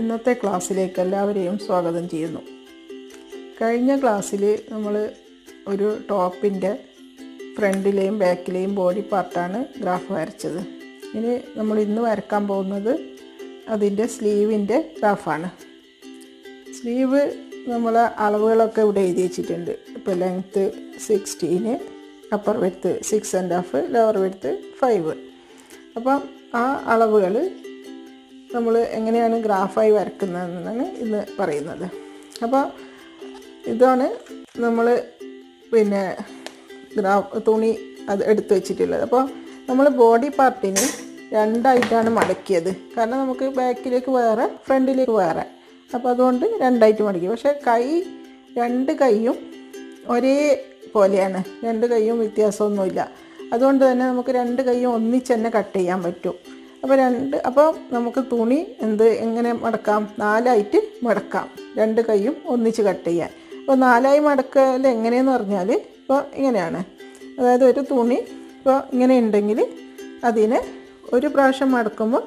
ഇന്നത്തെ ക്ലാസ്സിലേക്ക് എല്ലാവരെയും സ്വാഗതം ചെയ്യുന്നു. കഴിഞ്ഞ ക്ലാസ്സിൽ നമ്മൾ ഒരു ടോപ്പിന്റെ ഫ്രണ്ടിലെയും ബാക്കിലെയും ബോഡി പാർട്ടാണ് ഗ്രാഫ് വരച്ചത്. ഇനി നമ്മൾ ഇന്ന് വരക്കാൻ പോകുന്നത് അതിന്റെ സ്ലീവിന്റെ ഗ്രാഫാണ്. സ്ലീവ് നമ്മൾ അളവുകളൊക്കെ ഇവിടെ എഴുതി വെച്ചിട്ടുണ്ട്. ഇപ്പോൾ ലെങ്ത്ത് സിക്സ്റ്റീന് അപ്പർ വെടുത്ത് സിക്സ് ആൻഡ് ഹാഫ് ലോവർ വെടുത്ത് ഫൈവ് അപ്പം ആ അളവുകൾ നമ്മൾ എങ്ങനെയാണ് ഗ്രാഫായി വരക്കുന്നതെന്നാണ് ഇന്ന് പറയുന്നത്. അപ്പോൾ ഇതാണ് നമ്മൾ പിന്നെ ഗ്രാഫ് തുണി അത് എടുത്തു വെച്ചിട്ടുള്ളത്. അപ്പോൾ നമ്മൾ ബോഡി പാർട്ടിന് രണ്ടായിട്ടാണ് മടക്കിയത്. കാരണം നമുക്ക് ബാക്കിലേക്ക് വേറെ ഫ്രണ്ടിലേക്ക് വേറെ. അപ്പോൾ അതുകൊണ്ട് രണ്ടായിട്ട് മടക്കി. പക്ഷേ കൈ രണ്ട് കൈയും ഒരേ പോലെയാണ്. രണ്ട് കൈയും വ്യത്യാസമൊന്നുമില്ല. അതുകൊണ്ട് തന്നെ നമുക്ക് രണ്ട് കൈയും ഒന്നിച്ച് തന്നെ കട്ട് ചെയ്യാൻ പറ്റും. അപ്പോൾ രണ്ട് അപ്പോൾ നമുക്ക് തുണി എന്ത് എങ്ങനെ മടക്കാം? നാലായിട്ട് മടക്കാം. രണ്ട് കൈയും ഒന്നിച്ച് കട്ട് ചെയ്യാൻ. അപ്പോൾ നാലായി മടക്കൽ എങ്ങനെയെന്ന് പറഞ്ഞാൽ ഇപ്പോൾ ഇങ്ങനെയാണ്. അതായത് ഒരു തുണി ഇപ്പോൾ ഇങ്ങനെ ഉണ്ടെങ്കിൽ അതിനെ ഒരു പ്രാവശ്യം മടക്കുമ്പോൾ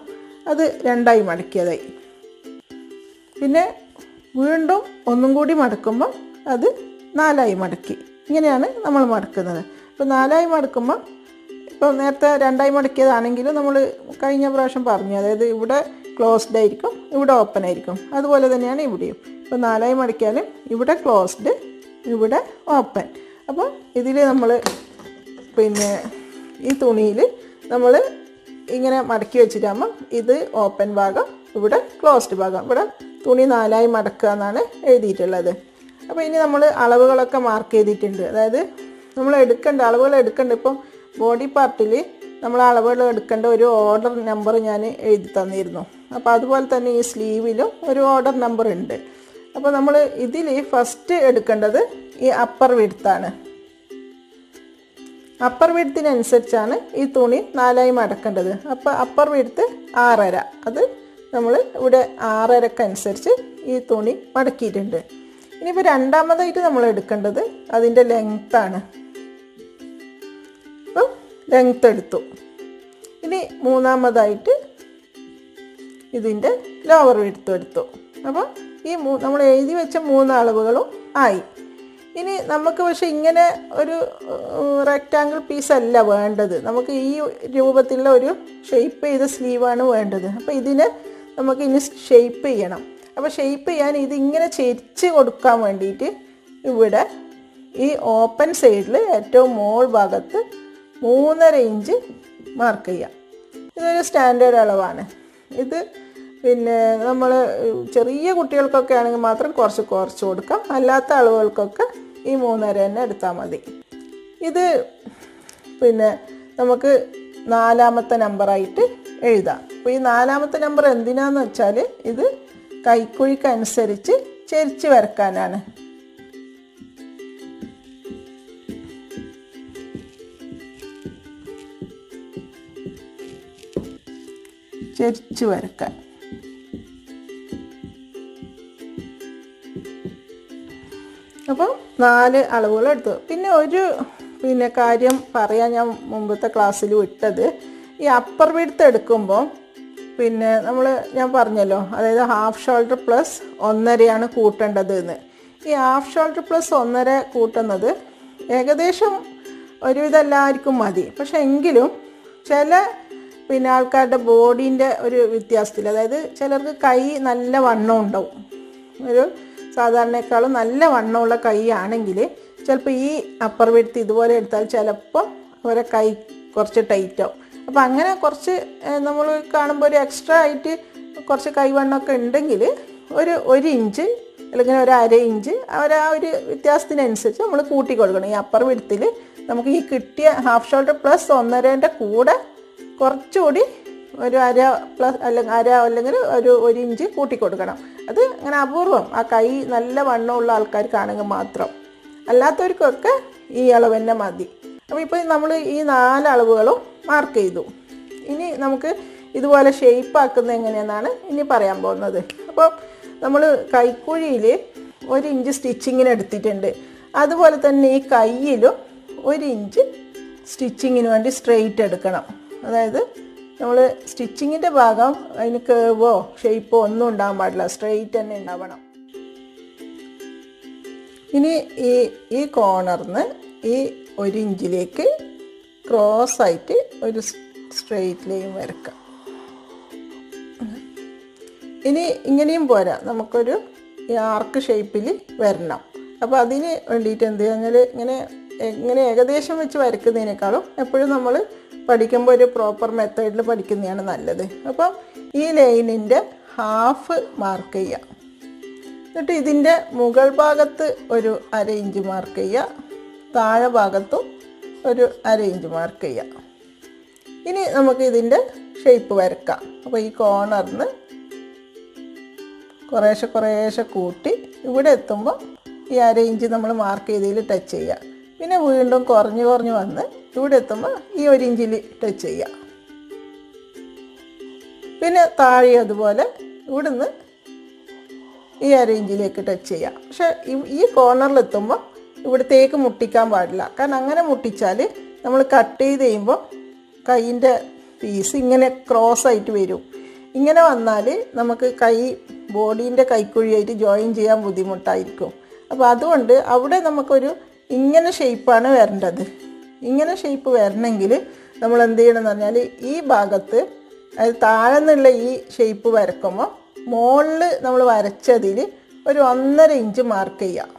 അത് രണ്ടായി മടക്കിയതായി. പിന്നെ വീണ്ടും ഒന്നും കൂടി മടക്കുമ്പോൾ അത് നാലായി മടക്കി. ഇങ്ങനെയാണ് നമ്മൾ മടക്കുന്നത്. അപ്പോൾ നാലായി മടക്കുമ്പോൾ ഇപ്പോൾ നേരത്തെ രണ്ടായി മടക്കിയതാണെങ്കിലും നമ്മൾ കഴിഞ്ഞ പ്രാവശ്യം പറഞ്ഞു. അതായത് ഇവിടെ ക്ലോസ്ഡ് ആയിരിക്കും ഇവിടെ ഓപ്പൺ ആയിരിക്കും. അതുപോലെ തന്നെയാണ് ഇവിടെയും. ഇപ്പോൾ നാലായി മടക്കിയാലും ഇവിടെ ക്ലോസ്ഡ് ഇവിടെ ഓപ്പൺ അപ്പോൾ ഇതിൽ നമ്മൾ പിന്നെ ഈ തുണിയിൽ നമ്മൾ ഇങ്ങനെ മടക്കി വെച്ചിട്ടാകുമ്പം ഇത് ഓപ്പൺ ഭാഗം ഇവിടെ ക്ലോസ്ഡ് ഭാഗം. ഇവിടെ തുണി നാലായി മടക്കുക എന്നാണ് എഴുതിയിട്ടുള്ളത്. അപ്പോൾ ഇനി നമ്മൾ അളവുകളൊക്കെ മാർക്ക് ചെയ്തിട്ടുണ്ട്. അതായത് നമ്മൾ എടുക്കേണ്ട അളവുകൾ എടുക്കേണ്ട. ഇപ്പം ബോഡി പാർട്ടിൽ നമ്മൾ അളവുകൾ എടുക്കേണ്ട ഒരു ഓർഡർ നമ്പർ ഞാൻ എഴുതി തന്നിരുന്നു. അപ്പോൾ അതുപോലെ തന്നെ ഈ സ്ലീവിലും ഒരു ഓർഡർ നമ്പർ ഉണ്ട്. അപ്പോൾ നമ്മൾ ഇതിൽ ഫസ്റ്റ് എടുക്കേണ്ടത് ഈ അപ്പർ വിടുത്താണ് അപ്പർ വിടുത്തിനനുസരിച്ചാണ് ഈ തുണി നാലായി മടക്കേണ്ടത്. അപ്പോൾ അപ്പർ വിടുത്ത് ആറര. അത് നമ്മൾ ഇവിടെ ആറരക്കനുസരിച്ച് ഈ തുണി മടക്കിയിട്ടുണ്ട്. ഇനിയിപ്പോൾ രണ്ടാമതായിട്ട് നമ്മൾ എടുക്കേണ്ടത് അതിന്റെ ലെങ്ത്താണ് ലെങ്ത് എടുത്തു. ഇനി മൂന്നാമതായിട്ട് ഇതിന്റെ ലോവർ വിടുത്തും എടുത്തു. അപ്പോൾ ഈ നമ്മൾ എഴുതി വെച്ച മൂന്ന് അളവുകളും ആയി. ഇനി നമുക്ക് പക്ഷെ ഇങ്ങനെ ഒരു റെക്റ്റാങ്കിൾ അല്ല വേണ്ടത്. നമുക്ക് ഈ രൂപത്തിലുള്ള ഒരു ഷെയ്പ്പ് ചെയ്ത സ്ലീവാണ് വേണ്ടത്. അപ്പോൾ ഇതിന് നമുക്ക് ഇനി ഷെയ്പ്പ് ചെയ്യണം. അപ്പോൾ ഷെയ്പ്പ് ചെയ്യാൻ ഇതിങ്ങനെ ചെരിച്ച് കൊടുക്കാൻ വേണ്ടിയിട്ട് ഇവിടെ ഈ ഓപ്പൺ സൈഡിൽ ഏറ്റവും മോൾ ഭാഗത്ത് മൂന്നര ഇഞ്ച് മാർക്ക് ചെയ്യാം. ഇതൊരു സ്റ്റാൻഡേർഡ് അളവാണ്. ഇത് പിന്നെ നമ്മൾ ചെറിയ കുട്ടികൾക്കൊക്കെ ആണെങ്കിൽ മാത്രം കുറച്ച് കുറച്ച് കൊടുക്കാം. അല്ലാത്ത അളവുകൾക്കൊക്കെ ഈ മൂന്നര തന്നെ എടുത്താൽ മതി. ഇത് പിന്നെ നമുക്ക് നാലാമത്തെ നമ്പറായിട്ട് എഴുതാം. അപ്പോൾ ഈ നാലാമത്തെ നമ്പർ എന്തിനാന്ന് വെച്ചാൽ ഇത് കൈക്കുഴിക്കനുസരിച്ച് ചെരിച്ച് വരക്കാനാണ് ചെരിച്ച് വരക്കാൻ. അപ്പം നാല് അളവുകൾ എടുത്തു പിന്നെ ഒരു പിന്നെ കാര്യം പറയാൻ ഞാൻ മുമ്പത്തെ ക്ലാസ്സിൽ വിട്ടത്. ഈ അപ്പർ വിടുത്ത് എടുക്കുമ്പോൾ പിന്നെ നമ്മൾ ഞാൻ പറഞ്ഞല്ലോ അതായത് ഹാഫ് ഷോൾഡർ പ്ലസ് ഒന്നരയാണ് കൂട്ടേണ്ടത് എന്ന് ഈ ഹാഫ് ഷോൾഡർ പ്ലസ് ഒന്നര കൂട്ടുന്നത് ഏകദേശം ഒരുവിധം എല്ലാവർക്കും മതി. പക്ഷെ എങ്കിലും ചില പിന്നെ ആൾക്കാരുടെ ബോഡീന്റെ ഒരു വ്യത്യാസത്തിൽ അതായത് ചിലർക്ക് കൈ നല്ല വണ്ണം ഉണ്ടാവും. ഒരു സാധാരണക്കാളും നല്ല വണ്ണമുള്ള കൈ ആണെങ്കിൽ ചിലപ്പോൾ ഈ അപ്പർ വെടുത്ത് ഇതുപോലെ എടുത്താൽ ചിലപ്പോൾ അവരെ കൈ കുറച്ച് ടൈറ്റാവും അപ്പോൾ അങ്ങനെ കുറച്ച് നമ്മൾ കാണുമ്പോൾ ഒരു എക്സ്ട്രാ ആയിട്ട് കുറച്ച് കൈവണ്ണമൊക്കെ ഉണ്ടെങ്കിൽ ഒരു ഒരു ഇഞ്ച് അല്ലെങ്കിൽ ഒരു അര ഇഞ്ച് അവർ ആ ഒരു വ്യത്യാസത്തിനനുസരിച്ച് നമ്മൾ കൂട്ടി കൊടുക്കണം ഈ അപ്പർ വിടുത്തിൽ നമുക്ക് ഈ കിട്ടിയ ഹാഫ് ഷോൾഡർ പ്ലസ് ഒന്നരേന്റെ കൂടെ കുറച്ചുകൂടി ഒരു അര പ്ലസ് അല്ലെങ്കിൽ അര അല്ലെങ്കിൽ ഒരു ഒരു ഇഞ്ച് കൂട്ടി കൊടുക്കണം അത് അങ്ങനെ അപൂർവം ആ കൈ നല്ല വണ്ണമുള്ള ആൾക്കാർക്കാണെങ്കിൽ മാത്രം. അല്ലാത്തവർക്കൊക്കെ ഈ അളവ് തന്നെ മതി. അപ്പോൾ ഇപ്പോൾ നമ്മൾ ഈ നാല് അളവുകളും മാർക്ക് ചെയ്തു. ഇനി നമുക്ക് ഇതുപോലെ ഷേപ്പ് ആക്കുന്നത് എങ്ങനെയെന്നാണ് ഇനി പറയാൻ പോകുന്നത്. അപ്പോൾ നമ്മൾ കൈക്കുഴിയിൽ ഒരു ഇഞ്ച് സ്റ്റിച്ചിങ്ങിന് എടുത്തിട്ടുണ്ട്. അതുപോലെ തന്നെ ഈ കയ്യിലും ഒരു ഇഞ്ച് സ്റ്റിച്ചിങ്ങിന് വേണ്ടി സ്ട്രെയിറ്റ് എടുക്കണം. അതായത് നമ്മൾ സ്റ്റിച്ചിങ്ങിന്റെ ഭാഗം അതിന് കേവോ ഷേപ്പോ ഒന്നും ഉണ്ടാകാൻ പാടില്ല. സ്ട്രെയിറ്റ് തന്നെ ഉണ്ടാവണം. ഇനി ഈ ഈ കോർണറിന്ന് ഈ ഒരു ഇഞ്ചിലേക്ക് ക്രോസ് ആയിട്ട് ഒരു സ്ട്രെയിറ്റ് ലൈൻ വരക്കാം. ഇനി ഇങ്ങനെയും പോരാ. നമുക്കൊരു ആർക്ക് ഷേപ്പിൽ വരണം. അപ്പോൾ അതിന് വേണ്ടിയിട്ട് എന്ത് ചെയ്യുക ഇങ്ങനെ ഇങ്ങനെ ഏകദേശം വെച്ച് വരക്കുന്നതിനേക്കാളും എപ്പോഴും നമ്മൾ പഠിക്കുമ്പോൾ ഒരു പ്രോപ്പർ മെത്തേഡിൽ പഠിക്കുന്നതാണ് നല്ലത്. അപ്പം ഈ ലൈനിന്റെ ഹാഫ് മാർക്ക് ചെയ്യുക എന്നിട്ട് ഇതിന്റെ മുകൾ ഭാഗത്ത് ഒരു അര ഇഞ്ച് മാർക്ക് ചെയ്യുക താഴെ ഭാഗത്തും ഒരു അര ഇഞ്ച് മാർക്ക് ചെയ്യുക ഇനി നമുക്ക് ഇതിന്റെ ഷേപ്പ് വരക്കാം. അപ്പോൾ ഈ കോർണറിന് കുറേശ്ശെ കുറേശ്ശെ കൂട്ടി ഇവിടെ എത്തുമ്പോൾ ഈ അര ഇഞ്ച് നമ്മൾ മാർക്ക് ചെയ്തതിൽ ടച്ച് ചെയ്യുക പിന്നെ വീണ്ടും കുറഞ്ഞ് കുറഞ്ഞ് വന്ന് ഇവിടെ എത്തുമ്പോൾ ഈ ഒരു ഇഞ്ചിൽ ടച്ച് ചെയ്യുക പിന്നെ താഴെ അതുപോലെ ഇവിടുന്ന് ഈ അര ഇഞ്ചിലേക്ക് ടച്ച് ചെയ്യാം. പക്ഷെ ഈ കോർണറിൽ എത്തുമ്പോൾ ഇവിടത്തേക്ക് മുട്ടിക്കാൻ പാടില്ല. കാരണം അങ്ങനെ മുട്ടിച്ചാൽ നമ്മൾ കട്ട് ചെയ്ത് കഴിയുമ്പോൾ കൈയിന്റെ പീസ് ഇങ്ങനെ ക്രോസ് ആയിട്ട് വരും. ഇങ്ങനെ വന്നാൽ നമുക്ക് കൈ ബോഡീന്റെ കൈക്കുഴിയായിട്ട് ജോയിൻ ചെയ്യാൻ ബുദ്ധിമുട്ടായിരിക്കും. അപ്പോൾ അതുകൊണ്ട് അവിടെ നമുക്കൊരു ഇങ്ങനെ ഷേപ്പാണ് വരേണ്ടത്. ഇങ്ങനെ ഷേപ്പ് വരണമെങ്കിൽ നമ്മൾ എന്ത് ചെയ്യണമെന്ന് പറഞ്ഞാൽ ഈ ഭാഗത്ത് അതായത് താഴെ നിന്നുള്ള ഈ ഷേപ്പ് വരക്കുമ്പോൾ മുകളിൽ നമ്മൾ വരച്ചതിൽ ഒരു ഒന്നര ഇഞ്ച് മാർക്ക് ചെയ്യാം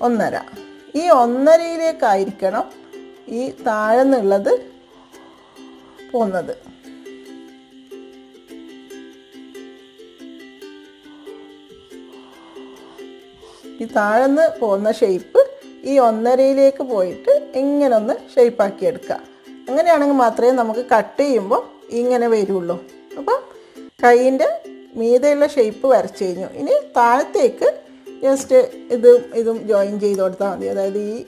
ഒന്നര. ഈ ഒന്നരയിലേക്കായിരിക്കണം ഈ താഴെ നിന്നുള്ളത് പോകുന്നത് ഈ താഴെന്ന് പോകുന്ന ഷേപ്പ് ഈ ഒന്നരയിലേക്ക് പോയിട്ട് ഇങ്ങനെ ഒന്ന് ഷേപ്പാക്കി എടുക്കുക. അങ്ങനെയാണെങ്കിൽ മാത്രമേ നമുക്ക് കട്ട് ചെയ്യുമ്പോൾ ഇങ്ങനെ വരുള്ളൂ. അപ്പം കൈയിന്റെ മീതെയുള്ള ഷേപ്പ് വരച്ച് കഴിഞ്ഞു. ഇനി താഴത്തേക്ക് ജസ്റ്റ് ഇത് ഇതും ജോയിൻ ചെയ്ത് കൊടുത്താൽ മതി. അതായത് ഈ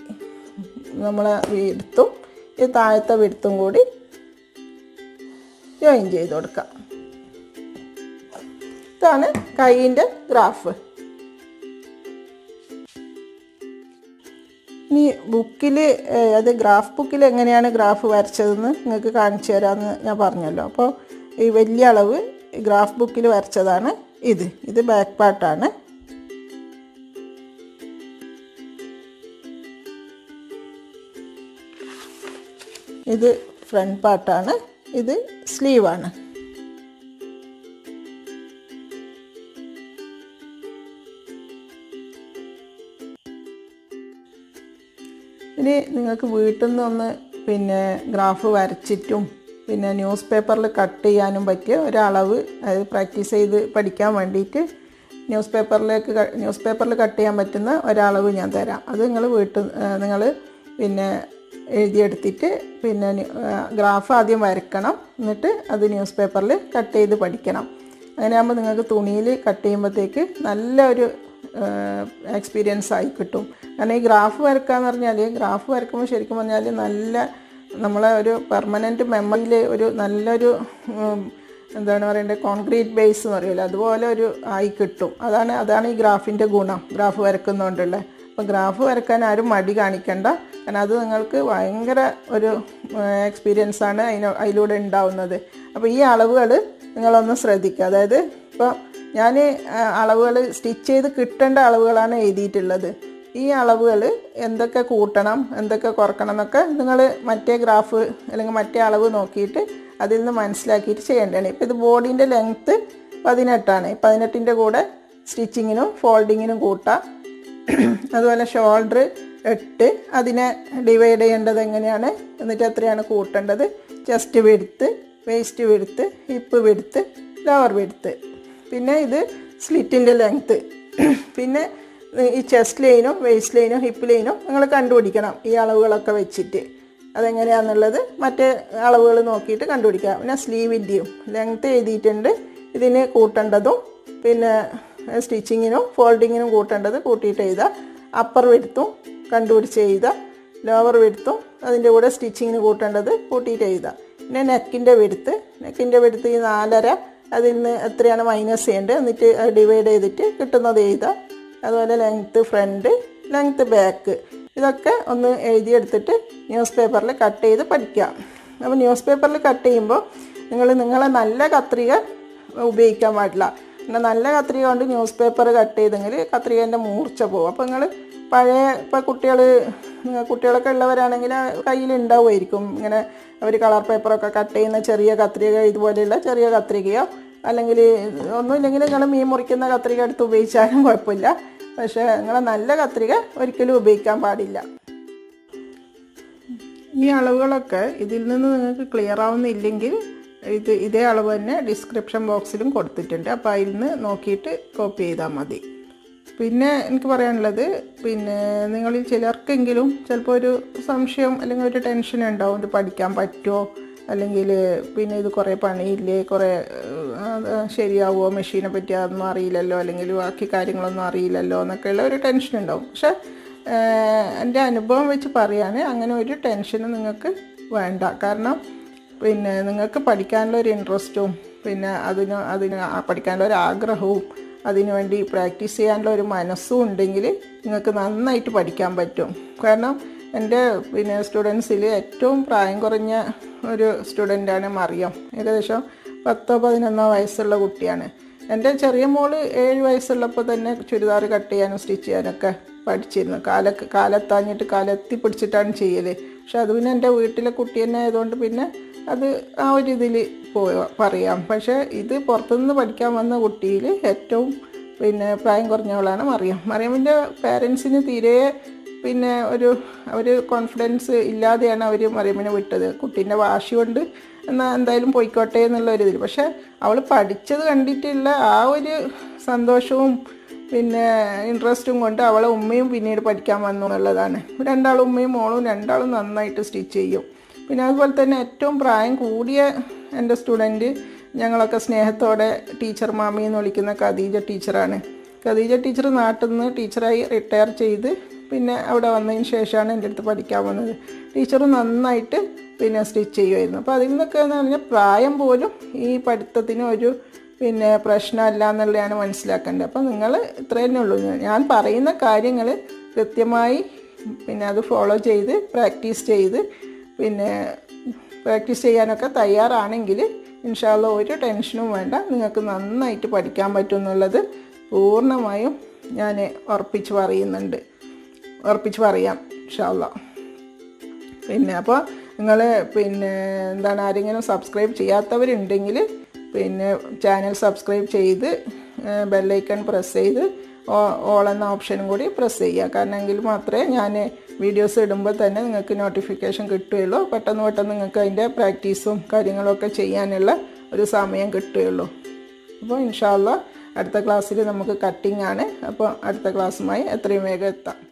നമ്മളെ വിടുത്തും ഈ താഴത്തെ വിടുത്തും കൂടി ജോയിൻ ചെയ്ത് കൊടുക്കാം ഇതാണ് കൈയിന്റെ ഗ്രാഫ് ഇനി ബുക്കിൽ അത് ഗ്രാഫ് ബുക്കിൽ എങ്ങനെയാണ് ഗ്രാഫ് വരച്ചതെന്ന് നിങ്ങൾക്ക് കാണിച്ചു തരാമെന്ന് ഞാൻ പറഞ്ഞല്ലോ. അപ്പോൾ ഈ വലിയ അളവ് ഗ്രാഫ് ബുക്കിൽ വരച്ചതാണ് ഇത്. ഇത് ബാക്ക് പാർട്ടാണ് ഇത് ഫ്രണ്ട് പാർട്ടാണ് ഇത് സ്ലീവാണ് ഇനി നിങ്ങൾക്ക് വീട്ടിൽ നിന്ന് ഒന്ന് പിന്നെ ഗ്രാഫ് വരച്ചിട്ടും പിന്നെ ന്യൂസ് പേപ്പറിൽ കട്ട് ചെയ്യാനും പറ്റിയ ഒരളവ് അതായത് പ്രാക്ടീസ് ചെയ്ത് പഠിക്കാൻ വേണ്ടിയിട്ട് ന്യൂസ് പേപ്പറിലേക്ക് ന്യൂസ് പേപ്പറിൽ കട്ട് ചെയ്യാൻ പറ്റുന്ന ഒരളവ് ഞാൻ തരാം. അത് നിങ്ങൾ വീട്ടിൽ നിങ്ങൾ പിന്നെ എഴുതിയെടുത്തിട്ട് പിന്നെ ഗ്രാഫ് ആദ്യം വരക്കണം എന്നിട്ട് അത് ന്യൂസ് പേപ്പറിൽ കട്ട് ചെയ്ത് പഠിക്കണം. അങ്ങനെയാകുമ്പോൾ നിങ്ങൾക്ക് തുണിയിൽ കട്ട് ചെയ്യുമ്പോഴത്തേക്ക് നല്ലൊരു എക്സ്പീരിയൻസ് ആയി കിട്ടും. കാരണം ഈ ഗ്രാഫ് വരക്കാന്ന് പറഞ്ഞാൽ ഗ്രാഫ് വരക്കുമ്പോൾ ശരിക്കും പറഞ്ഞാൽ നല്ല നമ്മളെ ഒരു പെർമനന്റ് മെമ്മറിയിൽ ഒരു നല്ലൊരു എന്താണ് പറയേണ്ടത് കോൺക്രീറ്റ് ബേസ് എന്ന് പറയുമല്ലോ അതുപോലെ ഒരു ആയി കിട്ടും. അതാണ് അതാണ് ഈ ഗ്രാഫിന്റെ ഗുണം ഗ്രാഫ് വരക്കുന്നതുകൊണ്ടുള്ള അപ്പോൾ ഗ്രാഫ് വരക്കാൻ ആരും മടി കാണിക്കണ്ട. കാരണം അത് നിങ്ങൾക്ക് ഭയങ്കര ഒരു എക്സ്പീരിയൻസ് ആണ് അതിന് അതിലൂടെ ഉണ്ടാവുന്നത്. അപ്പോൾ ഈ അളവുകൾ നിങ്ങളൊന്ന് ശ്രദ്ധിക്കുക. അതായത് ഇപ്പോൾ ഞാൻ അളവുകൾ സ്റ്റിച്ച് ചെയ്ത് കിട്ടേണ്ട അളവുകളാണ് എഴുതിയിട്ടുള്ളത്. ഈ അളവുകൾ എന്തൊക്കെ കൂട്ടണം എന്തൊക്കെ കുറക്കണം എന്നൊക്കെ നിങ്ങൾ മറ്റേ ഗ്രാഫ് അല്ലെങ്കിൽ മറ്റേ അളവ് നോക്കിയിട്ട് അതിൽ നിന്ന് മനസ്സിലാക്കിയിട്ട് ചെയ്യേണ്ടതാണ്. ഇപ്പോൾ ഇത് ബോഡീന്റെ ലെങ്ത്ത് പതിനെട്ടാണ്. പതിനെട്ടിന്റെ കൂടെ സ്റ്റിച്ചിങ്ങിനും ഫോൾഡിങ്ങിനും കൂട്ടാം. അതുപോലെ ഷോൾഡർ എട്ട്. അതിനെ ഡിവൈഡ് ചെയ്യേണ്ടത് എങ്ങനെയാണ്? എന്നിട്ട് എത്രയാണ് കൂട്ടേണ്ടത്? ചെസ്റ്റ് വെടുത്ത് വേസ്റ്റ് വെടുത്ത് ഹിപ്പ് വെടുത്ത് ലോവർ വെടുത്ത് പിന്നെ ഇത് സ്ലിറ്റിന്റെ ലെങ്ത്ത് പിന്നെ ഈ ചെസ്റ്റ് ലൈനും വേസ്റ്റ് ലൈനും ഹിപ്പ് ലൈനും നിങ്ങൾ കണ്ടുപിടിക്കണം ഈ അളവുകളൊക്കെ വെച്ചിട്ട്. അതെങ്ങനെയാണെന്നുള്ളത് മറ്റേ അളവുകൾ നോക്കിയിട്ട് കണ്ടുപിടിക്കാം. പിന്നെ സ്ലീവിന്റെയും ലെങ്ത്ത് എഴുതിയിട്ടുണ്ട്. ഇതിന് കൂട്ടേണ്ടതും പിന്നെ സ്റ്റിച്ചിങ്ങിനും ഫോൾഡിങ്ങിനും കൂട്ടേണ്ടത് കൂട്ടിയിട്ട് എഴുതാം. അപ്പർ വെടുത്തും കണ്ടുപിടിച്ച് എഴുതാം. ലോവർ വെടുത്തും അതിന്റെ കൂടെ സ്റ്റിച്ചിങ്ങിന് കൂട്ടേണ്ടത് കൂട്ടിയിട്ട് എഴുതാം. പിന്നെ നെക്കിന്റെ വെടുത്ത് നെക്കിന്റെ വെടുത്ത് ഈ നാലര അതിൽ നിന്ന് എത്രയാണ് മൈനസ് ചെയ്യേണ്ടത്? എന്നിട്ട് ഡിവൈഡ് ചെയ്തിട്ട് കിട്ടുന്നത് എഴുതാം അതുപോലെ ലെങ്ത്ത് ഫ്രണ്ട് ലെങ്ത്ത് ബാക്ക് ഇതൊക്കെ ഒന്ന് എഴുതിയെടുത്തിട്ട് ന്യൂസ് പേപ്പറിൽ കട്ട് ചെയ്ത് പഠിക്കാം. അപ്പോൾ ന്യൂസ് പേപ്പറിൽ കട്ട് ചെയ്യുമ്പോൾ നിങ്ങൾ നിങ്ങളെ നല്ല കത്രിക ഉപയോഗിക്കാൻ പാടില്ല. പിന്നെ നല്ല കത്രിക കൊണ്ട് ന്യൂസ് പേപ്പർ കട്ട് ചെയ്തെങ്കിൽ കത്രികേന്റെ മൂർച്ച പോകും അപ്പോൾ നിങ്ങൾ പഴയ ഇപ്പോൾ കുട്ടികൾ കുട്ടികളൊക്കെ ഉള്ളവരാണെങ്കിൽ കയ്യിൽ ഉണ്ടാവുമായിരിക്കും ഇങ്ങനെ അവർ കളർ പേപ്പറൊക്കെ കട്ട് ചെയ്യുന്ന ചെറിയ കത്രിക ഇതുപോലെയുള്ള ചെറിയ കത്രികയോ അല്ലെങ്കിൽ ഒന്നുമില്ലെങ്കിൽ നിങ്ങൾ മീൻ മുറിക്കുന്ന കത്രിക എടുത്ത് ഉപയോഗിച്ചാലും കുഴപ്പമില്ല. പക്ഷേ നിങ്ങൾ നല്ല കത്രിക ഒരിക്കലും ഉപയോഗിക്കാൻ പാടില്ല. ഈ അളവുകളൊക്കെ ഇതിൽ നിന്ന് നിങ്ങൾക്ക് ക്ലിയർ ആവുന്നില്ലെങ്കിൽ ഇത് ഇതേ അളവ് തന്നെ ഡിസ്ക്രിപ്ഷൻ ബോക്സിലും കൊടുത്തിട്ടുണ്ട്. അപ്പോൾ അതിൽ നിന്ന് നോക്കിയിട്ട് കോപ്പി ചെയ്താൽ മതി. പിന്നെ എനിക്ക് പറയാനുള്ളത് പിന്നെ നിങ്ങളിൽ ചിലർക്കെങ്കിലും ചിലപ്പോൾ ഒരു സംശയം അല്ലെങ്കിൽ ഒരു ടെൻഷൻ ഉണ്ടാവും ഇത് പഠിക്കാൻ പറ്റുമോ? അല്ലെങ്കിൽ പിന്നെ ഇത് കുറേ പണിയില്ലേ കുറേ ശരിയാവുമോ? മെഷീനെ പറ്റി അതൊന്നും അറിയില്ലല്ലോ അല്ലെങ്കിൽ ബാക്കി കാര്യങ്ങളൊന്നും അറിയില്ലല്ലോ എന്നൊക്കെയുള്ള ഒരു ടെൻഷൻ ഉണ്ടാവും. പക്ഷെ എന്റെ അനുഭവം വെച്ച് പറയാൻ അങ്ങനെ ഒരു ടെൻഷനും നിങ്ങൾക്ക് വേണ്ട. കാരണം പിന്നെ നിങ്ങൾക്ക് പഠിക്കാനുള്ള ഒരു ഇൻട്രസ്റ്റും പിന്നെ അതിന് അതിന് പഠിക്കാനുള്ള ഒരു ആഗ്രഹവും അതിനു വേണ്ടി പ്രാക്ടീസ് ചെയ്യാനുള്ള ഒരു മനസ്സും ഉണ്ടെങ്കിൽ നിങ്ങൾക്ക് നന്നായിട്ട് പഠിക്കാൻ പറ്റും. കാരണം എന്റെ പിന്നെ സ്റ്റുഡൻസിൽ ഏറ്റവും പ്രായം കുറഞ്ഞ ഒരു സ്റ്റുഡന്റാണ് മറിയം. ഏകദേശം പത്തോ പതിനൊന്നോ വയസ്സുള്ള കുട്ടിയാണ്. എന്റെ ചെറിയ മോൾ ഏഴ് വയസ്സുള്ളപ്പോൾ തന്നെ ചുരിദാർ കട്ട് ചെയ്യാനും സ്റ്റിച്ച് ചെയ്യാനൊക്കെ പഠിച്ചിരുന്നു. കാല കാലത്താഞ്ഞിട്ട് കാലെത്തി പിടിച്ചിട്ടാണ് ചെയ്യൽ പക്ഷെ അത് പിന്നെ എന്റെ വീട്ടിലെ കുട്ടി തന്നെ ആയതുകൊണ്ട് പിന്നെ അത് ആ ഒരു ഇതിൽ പറയാം. പക്ഷേ ഇത് പുറത്തുനിന്ന് പഠിക്കാൻ വന്ന കുട്ടിയിൽ ഏറ്റവും പിന്നെ പ്രായം കുറഞ്ഞവളാണ് മറിയം. മറിയമിന്റെ പേരൻസിന് തീരെ പിന്നെ ഒരു അവർ കോൺഫിഡൻസ് ഇല്ലാതെയാണ് അവർ മറിയമ്മിനെ വിട്ടത്. കുട്ടീന്റെ വാശി കൊണ്ട് എന്നാൽ എന്തായാലും പോയിക്കോട്ടെ എന്നുള്ള ഒരു ഇതിൽ പക്ഷേ അവൾ പഠിച്ചത് കണ്ടിട്ടുള്ള ആ ഒരു സന്തോഷവും പിന്നെ ഇൻട്രസ്റ്റും കൊണ്ട് അവളെ ഉമ്മയും പിന്നീട് പഠിക്കാൻ വന്നു എന്നുള്ളതാണ്. രണ്ടാളും ഉമ്മയും മോളും രണ്ടാളും നന്നായിട്ട് സ്റ്റിച്ച് ചെയ്യും. പിന്നെ അതുപോലെ തന്നെ ഏറ്റവും പ്രായം കൂടിയ എന്റെ സ്റ്റുഡന്റ് ഞങ്ങളൊക്കെ സ്നേഹത്തോടെ ടീച്ചർ മാമി എന്ന് വിളിക്കുന്ന ഖദീജ ടീച്ചറാണ്. ഖദീജ ടീച്ചർ നാട്ടിൽ നിന്ന് ടീച്ചറായി റിട്ടയർ ചെയ്ത് പിന്നെ അവിടെ വന്നതിന് ശേഷമാണ് എന്റെ അടുത്ത് പഠിക്കാൻ വന്നത്. ടീച്ചർ നന്നായിട്ട് പിന്നെ സ്റ്റിച്ച് ചെയ്യുമായിരുന്നു. അപ്പോൾ അതിൽ നിന്നൊക്കെ എന്ന് പറഞ്ഞാൽ പ്രായം പോലും ഈ പഠിത്തത്തിന് ഒരു പിന്നെ പ്രശ്നമല്ല എന്നുള്ളതാണ് മനസ്സിലാക്കേണ്ടത്. അപ്പോൾ നിങ്ങൾ ഇത്ര തന്നെ ഉള്ളൂ. ഞാൻ പറയുന്ന കാര്യങ്ങൾ കൃത്യമായി പിന്നെ അത് ഫോളോ ചെയ്ത് പ്രാക്ടീസ് ചെയ്ത് പിന്നെ പ്രാക്ടീസ് ചെയ്യാനൊക്കെ തയ്യാറാണെങ്കിൽ ഇൻഷാല്ല ഒരു ടെൻഷനും വേണ്ട. നിങ്ങൾക്ക് നന്നായിട്ട് പഠിക്കാൻ പറ്റും എന്നുള്ളത് പൂർണമായും ഞാൻ ഉറപ്പിച്ച് പറയുന്നുണ്ട്. ഉറപ്പിച്ച് പറയാം ഇൻഷാല്ല പിന്നെ അപ്പോൾ നിങ്ങൾ പിന്നെ എന്താണ് ആരെങ്കിലും സബ്സ്ക്രൈബ് ചെയ്യാത്തവരുണ്ടെങ്കിൽ പിന്നെ ചാനൽ സബ്സ്ക്രൈബ് ചെയ്ത് ബെല്ലൈക്കൺ പ്രസ് ചെയ്ത് ഓൾ എന്ന ഓപ്ഷനും കൂടി പ്രസ് ചെയ്യുക. കാരണം എങ്കിൽ മാത്രമേ ഞാൻ വീഡിയോസ് ഇടുമ്പോൾ തന്നെ നിങ്ങൾക്ക് നോട്ടിഫിക്കേഷൻ കിട്ടുകയുള്ളൂ. പെട്ടെന്ന് പെട്ടെന്ന് നിങ്ങൾക്ക് അതിന്റെ പ്രാക്ടീസും കാര്യങ്ങളൊക്കെ ചെയ്യാനുള്ള ഒരു സമയം കിട്ടുകയുള്ളൂ. അപ്പോൾ ഇൻഷാല്ല അടുത്ത ക്ലാസ്സിൽ നമുക്ക് കട്ടിംഗ് ആണ്. അപ്പോൾ അടുത്ത ക്ലാസ്സുമായി എത്രയും വേഗം എത്താം.